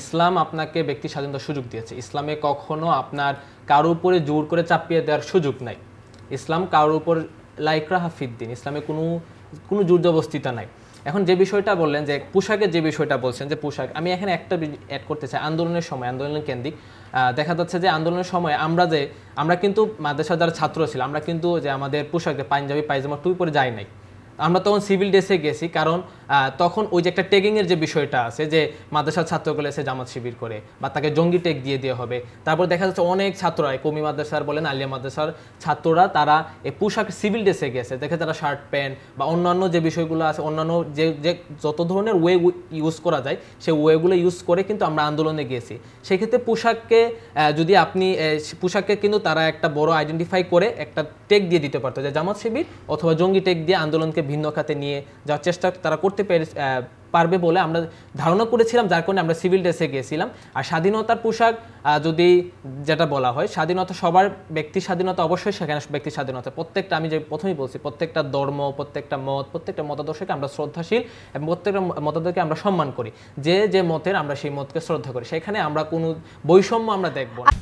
ইসলাম আপনাকে ব্যক্তি স্বাধীনতার সুযোগ দিয়েছে। ইসলামে কখনো আপনার কারোর উপরে জোর করে চাপিয়ে দেওয়ার সুযোগ নাই। ইসলাম কারোর উপর লাইকরা হাফিদ্দিন ইসলামে কোনো কোনো জোর জবস্তিতা নাই। এখন যে বিষয়টা বললেন যে, পোশাকের যে বিষয়টা বলছেন যে, পোশাক, আমি এখানে একটা অ্যাড করতে চাই। আন্দোলনের সময় আন্দোলনের কেন্দ্রিক। দেখা যাচ্ছে যে, আন্দোলনের সময় আমরা যে, আমরা কিন্তু মাদ্রাসার যারা ছাত্র ছিল আমরা কিন্তু যে আমাদের পোশাক যে পাঞ্জাবি, পায়জামা টুপি পরে যাই নাই। আমরা তখন সিভিল ড্রেসে গেছি, কারণ তখন ওই যে একটা টেগিংয়ের যে বিষয়টা আছে, যে মাদ্রাসার ছাত্রগুলো এসে জামাত শিবির করে বা তাকে জঙ্গি টেক দিয়ে দেওয়া হবে। তারপর দেখা যাচ্ছে অনেক ছাত্ররা কমি মাদ্রাসার বলেন, আলিয়া মাদ্রাসার ছাত্ররা, তারা এই পোশাক সিভিল ড্রেসে গেছে। দেখে তারা শার্ট প্যান্ট বা অন্যান্য যে বিষয়গুলো আছে, অন্যান্য যে যে যত ধরনের ওয়ে ইউজ করা যায়, সেই ওয়েগুলো ইউজ করে কিন্তু আমরা আন্দোলনে গিয়েছি সেক্ষেত্রে পোশাককে যদি আপনি পোশাককে কিন্তু তারা একটা বড় আইডেন্টিফাই করে একটা টেক দিয়ে দিতে পারতো, যে জামাত শিবির অথবা জঙ্গি টেক দিয়ে আন্দোলনকে ভিন্ন খাতে নিয়ে যাওয়ার চেষ্টা তারা করতে পেরে পারবে বলে আমরা ধারণা করেছিলাম, যার কারণে আমরা সিভিল ড্রেসে গিয়েছিলাম। আর স্বাধীনতার পোশাক যদি যেটা বলা হয়, স্বাধীনতা সবার ব্যক্তি স্বাধীনতা অবশ্যই সেখানে ব্যক্তি স্বাধীনতা। প্রত্যেকটা, আমি যে প্রথমেই বলছি, প্রত্যেকটা ধর্ম, প্রত্যেকটা মত, প্রত্যেকটা মতাদর্শকে আমরা শ্রদ্ধাশীল এবং প্রত্যেকটা মতাদর্শকে আমরা সম্মান করি। যে যে মতের আমরা সেই মতকে শ্রদ্ধা করি। সেখানে আমরা কোনো বৈষম্য আমরা দেখব না।